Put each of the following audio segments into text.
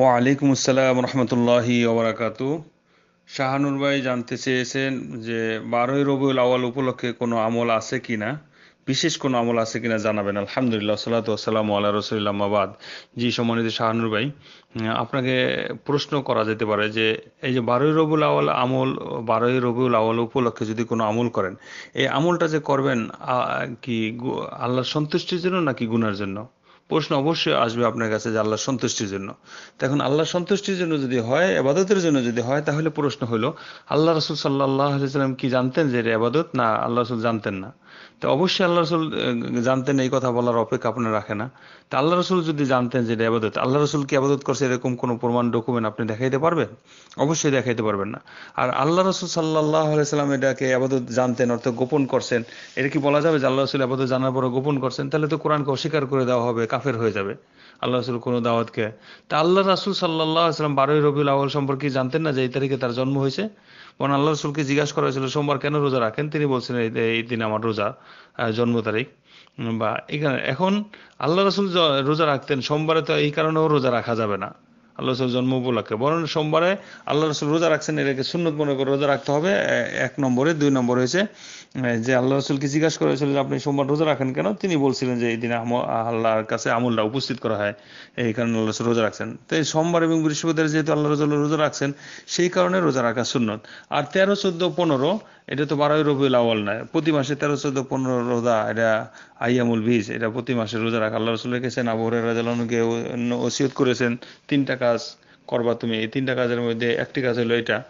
ওয়ালাইকুম আসসালাম রহমতুল্লাহি ওবরাকাতু। শাহানুর ভাই জানতে চেয়েছেন যে, বারোই রবিউল আওয়াল উপলক্ষে কোনো আমল আছে কিনা? বিশেষ কোনো আমল আছে কিনা জানাবেন। আলহামদুলিল্লাহ সাল্লাতু আসসালাম আল্লাহ রসুল্লাহ মাবাদ জি, সম্মানিত শাহানুর ভাই, আপনাকে প্রশ্ন করা যেতে পারে যে, এই যে বারোই রবিউল আওয়াল আমল, বারোই রবিউল আওয়াল উপলক্ষে যদি কোনো আমল করেন, এই আমলটা যে করবেন কি আল্লাহ সন্তুষ্টির জন্য নাকি গুনার জন্য? প্রশ্ন অবশ্যই আসবে আপনার কাছে যে আল্লাহ সন্তুষ্টির জন্য। এখন আল্লাহ সন্তুষ্টির জন্য যদি হয় আবাদতের জন্য যদি হয়, তাহলে প্রশ্ন হলো, আল্লাহ রসুল সাল্লাহ সাল্লাম কি জানতেন যে এটা আবাদত না আল্লাহ রসুল জানতেন না? তো অবশ্যই আল্লাহ রসুল জানতেন এই কথা বলার অপেক্ষা আপনার রাখে না। তা আল্লাহ রসুল যদি জানতেন যে এটা আবাদত আল্লাহ রসুল কি আবাদত করছে এরকম কোনো প্রমাণ ডকুমেন্ট আপনি দেখাইতে পারবেন? অবশ্যই দেখাইতে পারবেন না। আর আল্লাহ রসুল সাল্লাহ সাল্লাম এটাকে আবাদত জানতেন, অর্থাৎ গোপন করছেন। এটা কি বলা যাবে যে আল্লাহ রসুল আবাদত জানার পরে গোপন করছেন? তাহলে তো কোরআনকে অস্বীকার করে দেওয়া হবে। কাফের হয়ে যাবে। আল্লাহ রসুল কোনো দাওয়াতকে তা আল্লাহ রাসুল সাল্লাহ আসলাম বারোই রবিউল আউ্ল সম্পর্কে জানতেন না যে এই তারিখে তার জন্ম হয়েছে। বরং আল্লাহ রসুলকে জিজ্ঞাসা করা হয়েছিল, সোমবার কেন রোজা রাখেন? তিনি বলছেন, এই দিন আমার রোজা জন্ম তারিখ। বা এখানে এখন আল্লাহ রসুল রোজা রাখতেন, সোমবারে তো এই কারণেও রোজা রাখা যাবে না। আল্লাহ রসুল জন্ম উপলক্ষে। বরং সোমবারে আল্লাহ রসুল রোজা রাখছেন, এটাকে সুন্নত মনে করে রোজা রাখতে হবে। এক নম্বরে, দুই নম্বর হয়েছে যে আল্লাহ রসুলকে জিজ্ঞাসা করেছিল যে, আপনি সোমবার রোজা রাখেন কেন? তিনি বলছিলেন যে, এই দিনে আল্লাহর কাছে আমলটা উপস্থিত করা হয়। এই কারণে আল্লাহ রোজা রাখছেন। তো এই সোমবার এবং বৃহস্পতিবার যেহেতু আল্লাহ রসুল রোজা রাখছেন, সেই কারণে রোজা রাখা সুন্নত। আর তেরো, চোদ্দ, পনেরো, এটা তো বারোই রবিউল আওয়াল নয়। প্রতি মাসে তেরো, চোদ্দ, পনেরো রোজা, এটা আইয়ামুল বীজ। এটা প্রতি মাসে রোজা রাখা। আল্লাহ রসুল রেখেছেন, আবু রাজালকে ওসিয়ত করেছেন তিনটা কাজ। করবা তুমি। এই তিনটা কাজের মধ্যে একটি কাজ হলো এটা।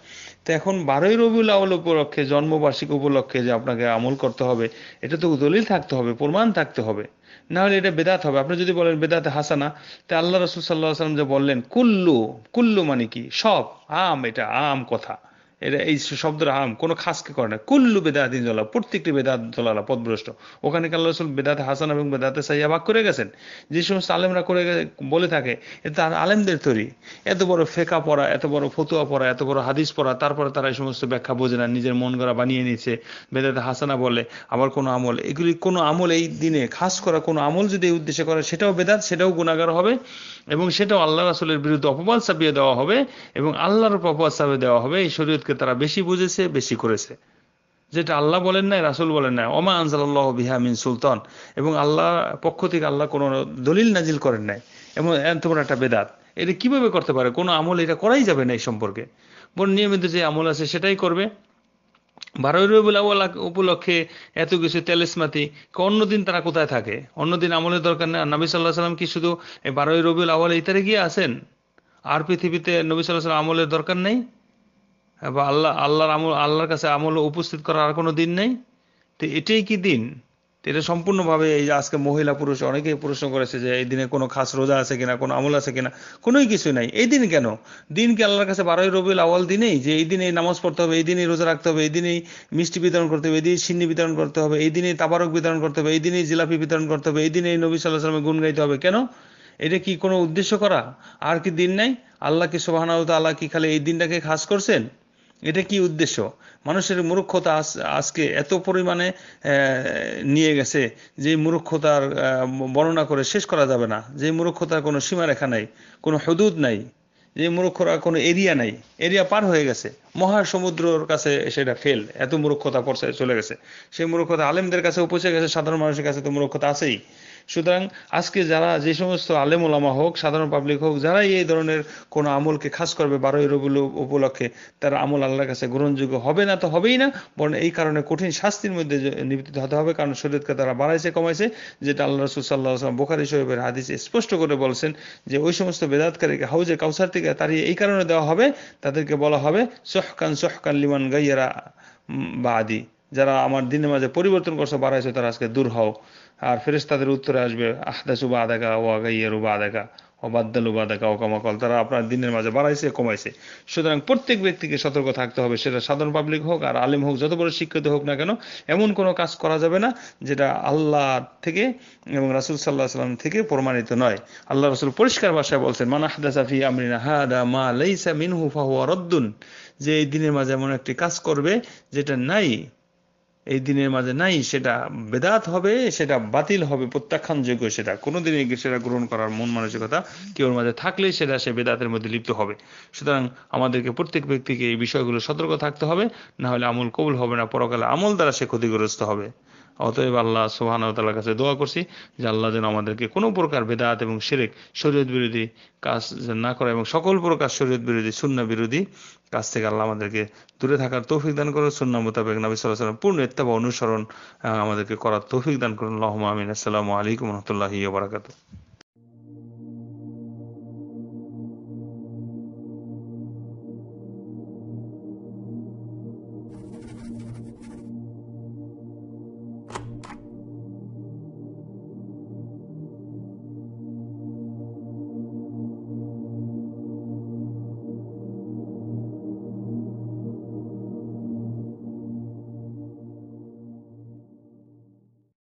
তো এখন বারোই রবিউল আউল উপলক্ষে, জন্মবার্ষিক উপলক্ষে যে আপনাকে আমল করতে হবে, এটা তো দলিল থাকতে হবে, প্রমাণ থাকতে হবে। না হলে এটা বেদাত হবে। আপনি যদি বলেন বেদাতে হাসানা, তো আল্লাহ রসুল সাল্লাহ সাল্লাম যে বললেন, কুল্লু কুল্লু মানে কি? সব, আম, এটা আম কথা। এটা এই শব্দটা আম কোনো খাসকে করে না। কুল্লু বেদাতিন জলা প্রত্যেকটি বেদাত জলালা পদভ্রষ্ট। ওখানে আল্লাহ রসুল বেদাতে হাসান এবং বেদাতে সাইয়া ভাগ করে গেছেন। যে সমস্ত আলেমরা করে বলে থাকে এটা আলেমদের তৈরি। এত বড় ফেকা পড়া, এত বড় ফতুয়া পড়া, এত বড় হাদিস পড়া, তারপরে তারা এই সমস্ত ব্যাখ্যা বোঝে না, নিজের মন গড়া বানিয়ে নিচ্ছে বেদাতে হাসানা বলে, আবার কোনো আমল। এগুলি কোনো আমল এই দিনে খাস করা, কোনো আমল যদি এই উদ্দেশ্যে করে, সেটাও বেদাত, সেটাও গুণাগার হবে এবং সেটাও আল্লাহ রাসুলের বিরুদ্ধে অপবাদ চাপিয়ে দেওয়া হবে এবং আল্লাহর অপবাদ চাপিয়ে দেওয়া হবে। এই শরীয়তকে তারা বেশি বুঝেছে, বেশি করেছে। যেটা আল্লাহ বলেন নাই, রাসুল বলেন নাই। ওমা আনসাল্লাহ বিহা মিন সুলতান। এবং আল্লাহ পক্ষ থেকে আল্লাহ কোনো দলিল নাজিল করেন নাই। এবং এত বড় একটা বেদাত। এটা কীভাবে করতে পারে? কোনো আমল এটা করাই যাবে না এই সম্পর্কে। বরং নিয়মিত যে আমল আছে সেটাই করবে। বারোই রবিউল উপলক্ষে এত কিছু তেলেসমাতি, অন্যদিন তারা কোথায় থাকে? অন্যদিন আমলের দরকার নেই। নবী সাল্লাহ সাল্লাম কি শুধু এই বারোই রবিউল আউ্ল ইতারে গিয়ে আসেন আর পৃথিবীতে নবী সাল্লাহ সাল্লাম আমলের দরকার নেই? বা আল্লাহ, আল্লাহর আমল, আল্লাহর কাছে আমল উপস্থিত করার আর কোনো দিন নেই? তো এটাই কি দিন? এটা সম্পূর্ণভাবে এই আজকে মহিলা পুরুষ, অনেকেই প্রশ্ন করেছে যে এই দিনে কোনো খাস রোজা আছে কিনা, কোনো আমল আছে কিনা? কোনোই কিছু নাই। এই দিন কেন? দিন কি আল্লাহর কাছে বারোই রবিউল আওয়াল দিনেই? যে এই দিনে নামাজ পড়তে হবে, এই দিনেই রোজা রাখতে হবে, এই দিনেই মিষ্টি বিতরণ করতে হবে, এই দিনে সিন্নি বিতরণ করতে হবে, এই দিনেই তাবারক বিতরণ করতে হবে, এই দিনেই জিলাপি বিতরণ করতে হবে, এই দিনেই নবী সাল্লাহ সাল্লামের গুণ গাইতে হবে। কেন? এটা কি কোনো উদ্দেশ্য করা? আর কি দিন নাই? আল্লাহ কি সোহানা আল্লাহ কি খালি এই দিনটাকে খাস করছেন? এটা কি উদ্দেশ্য? মানুষের মূর্খতা আজকে এত পরিমাণে নিয়ে গেছে যে মূর্খতার বর্ণনা করে শেষ করা যাবে না। যে মূর্খতার কোনো সীমারেখা নাই, কোনো হদুদ নাই, যে মূর্খরা কোনো এরিয়া নাই, এরিয়া পার হয়ে গেছে। মহাসমুদ্রর কাছে সেটা ফেল, এত মূর্খতা পর্যায়ে চলে গেছে। সেই মূর্খতা আলেমদের কাছে পৌঁছে গেছে, সাধারণ মানুষের কাছে তো মূর্খতা আছেই। সুতরাং আজকে যারা যে সমস্ত আলেম ওলামা হোক, সাধারণ পাবলিক হোক, যারাই এই ধরনের কোনো আমলকে খাস করবে বারোই রবিউল উপলক্ষে, তারা আমল আল্লাহর কাছে গ্রহণযোগ্য হবে না তো হবেই না, বরং এই কারণে কঠিন শাস্তির মধ্যে নিবৃত্ত হতে হবে, কারণ শরীরকে তারা বাড়াইছে, কমাইছে, যেটা আল্লাহ রসুল সাল্লাহ আসলাম বোখারি শরীফের হাদিসে স্পষ্ট করে বলছেন যে ওই সমস্ত বেদাতকারীকে হাউজে কাউসার থেকে তাড়িয়ে এই কারণে দেওয়া হবে, তাদেরকে বলা হবে, সহকান সহকান লিমান গাইয়ারা বা আদি যারা আমার দিনের মাঝে পরিবর্তন করছে, বাড়াইছে, তারা আজকে দূর হও। আর ফেরেস তাদের উত্তরে আসবে, আহদাসু বা আদাকা ও আগাইয়ারু বা আদাকা অবাদ্দালু বা আদাকা ও কামাকল তারা আপনার দিনের মাঝে বাড়াইছে, কমাইছে। সুতরাং প্রত্যেক ব্যক্তিকে সতর্ক থাকতে হবে, সেটা সাধারণ পাবলিক হোক আর আলিম হোক, যত বড় শিক্ষিত হোক না কেন, এমন কোনো কাজ করা যাবে না যেটা আল্লাহ থেকে এবং রাসুল সাল্লাহ সাল্লাম থেকে প্রমাণিত নয়। আল্লাহ রসুল পরিষ্কার ভাষায় বলছেন, মানা হাদাসাফি আমরিনা, হাদা মা লাইসা মিনহু ফাহুয়া রদ্দুন। যে এই দিনের মাঝে এমন একটি কাজ করবে যেটা নাই এই দিনের মাঝে নাই, সেটা বেদাত হবে, সেটা বাতিল হবে, প্রত্যাখ্যানযোগ্য সেটা। কোনোদিনই সেটা গ্রহণ করার মন মানসিকতা কেউর মাঝে থাকলেই সেটা সে বেদাতের মধ্যে লিপ্ত হবে। সুতরাং আমাদেরকে প্রত্যেক ব্যক্তিকে এই বিষয়গুলো সতর্ক থাকতে হবে না হলে আমল কবুল হবে না, পরকালে আমল দ্বারা সে ক্ষতিগ্রস্ত হবে। অতএব আল্লাহ সোহান তালার কাছে দোয়া করছি যে আল্লাহ যেন আমাদেরকে কোনো প্রকার বেদাত এবং সেরেক শরীয়ত বিরোধী কাজ না করে এবং সকল প্রকার শরীয়ত বিরোধী শূন্য বিরোধী কাজ থেকে আল্লাহ আমাদেরকে দূরে থাকার তৌফিক দান করুন। শূন্য মোতাবেক নবী সাল্লাহ সাল্লাম পূর্ণ ইত্তাবা অনুসরণ আমাদেরকে করার তৌফিক দান করুন। আল্লাহ আমিন। আসসালামু আলাইকুম রহমতুল্লাহি বারাকাতু